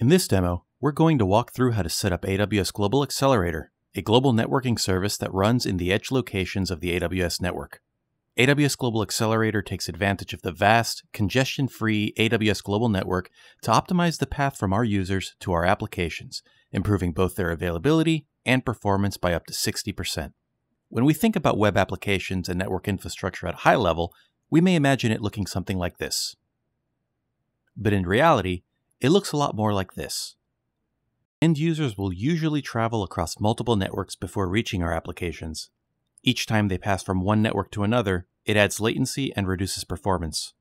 In this demo, we're going to walk through how to set up AWS Global Accelerator, a global networking service that runs in the edge locations of the AWS network. AWS Global Accelerator takes advantage of the vast, congestion free AWS global network to optimize the path from our users to our applications, improving both their availability and performance by up to 60%. When we think about web applications and network infrastructure at a high level, we may imagine it looking something like this. But in reality, it looks a lot more like this. End users will usually travel across multiple networks before reaching our applications. Each time they pass from one network to another, it adds latency and reduces performance.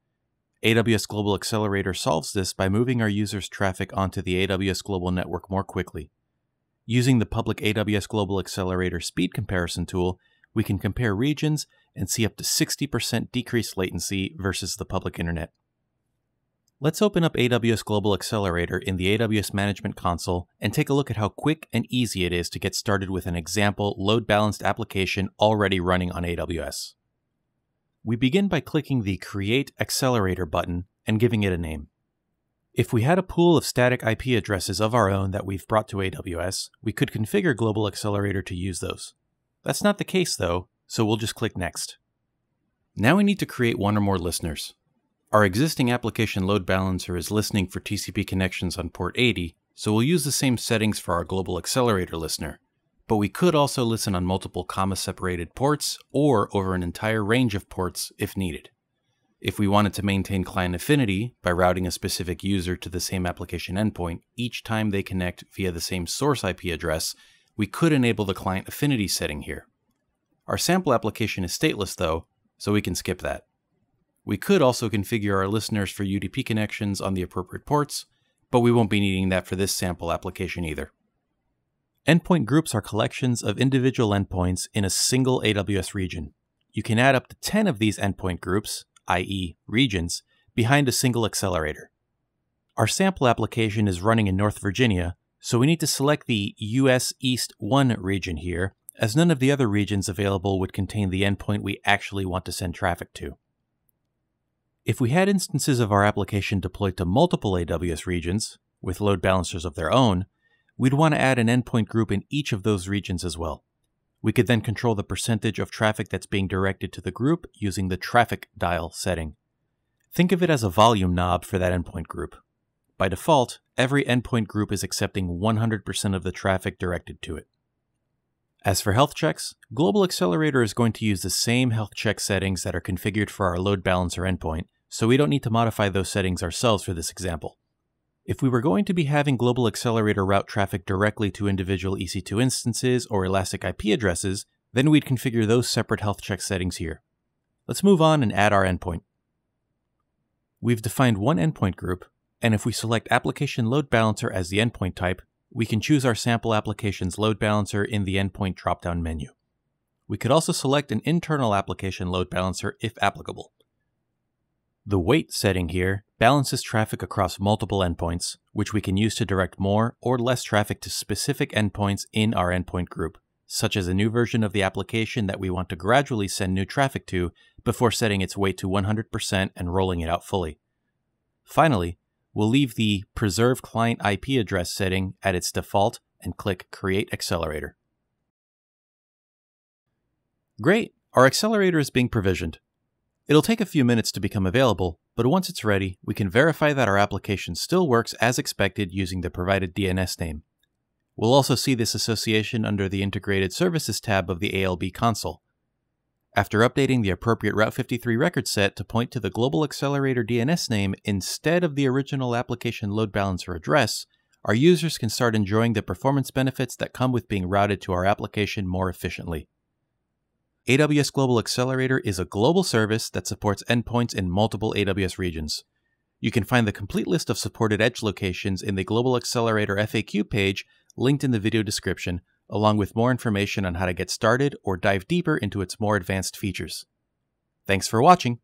AWS Global Accelerator solves this by moving our users' traffic onto the AWS Global Network more quickly. Using the public AWS Global Accelerator speed comparison tool, we can compare regions and see up to 60% decreased latency versus the public internet. Let's open up AWS Global Accelerator in the AWS Management Console and take a look at how quick and easy it is to get started with an example load balanced application already running on AWS. We begin by clicking the Create Accelerator button and giving it a name. If we had a pool of static IP addresses of our own that we've brought to AWS, we could configure Global Accelerator to use those. That's not the case though, so we'll just click Next. Now we need to create one or more listeners. Our existing application load balancer is listening for TCP connections on port 80, so we'll use the same settings for our global accelerator listener. But we could also listen on multiple comma separated ports or over an entire range of ports if needed. If we wanted to maintain client affinity by routing a specific user to the same application endpoint each time they connect via the same source IP address, we could enable the client affinity setting here. Our sample application is stateless though, so we can skip that. We could also configure our listeners for UDP connections on the appropriate ports, but we won't be needing that for this sample application either. Endpoint groups are collections of individual endpoints in a single AWS region. You can add up to 10 of these endpoint groups, i.e., regions, behind a single accelerator. Our sample application is running in North Virginia, so we need to select the US East 1 region here, as none of the other regions available would contain the endpoint we actually want to send traffic to. If we had instances of our application deployed to multiple AWS regions, with load balancers of their own, we'd want to add an endpoint group in each of those regions as well. We could then control the percentage of traffic that's being directed to the group using the traffic dial setting. Think of it as a volume knob for that endpoint group. By default, every endpoint group is accepting 100% of the traffic directed to it. As for health checks, Global Accelerator is going to use the same health check settings that are configured for our load balancer endpoint, so we don't need to modify those settings ourselves for this example. If we were going to be having Global Accelerator route traffic directly to individual EC2 instances or Elastic IP addresses, then we'd configure those separate health check settings here. Let's move on and add our endpoint. We've defined one endpoint group, and if we select Application Load Balancer as the endpoint type, we can choose our sample application's load balancer in the endpoint dropdown menu. We could also select an internal application load balancer if applicable. The weight setting here balances traffic across multiple endpoints, which we can use to direct more or less traffic to specific endpoints in our endpoint group, such as a new version of the application that we want to gradually send new traffic to before setting its weight to 100% and rolling it out fully. Finally, we'll leave the Preserve Client IP address setting at its default and click Create Accelerator. Great! Our accelerator is being provisioned. It'll take a few minutes to become available, but once it's ready, we can verify that our application still works as expected using the provided DNS name. We'll also see this association under the Integrated Services tab of the ALB console. After updating the appropriate Route 53 record set to point to the Global Accelerator DNS name instead of the original application load balancer address, our users can start enjoying the performance benefits that come with being routed to our application more efficiently. AWS Global Accelerator is a global service that supports endpoints in multiple AWS regions. You can find the complete list of supported edge locations in the Global Accelerator FAQ page linked in the video description, along with more information on how to get started or dive deeper into its more advanced features. Thanks for watching!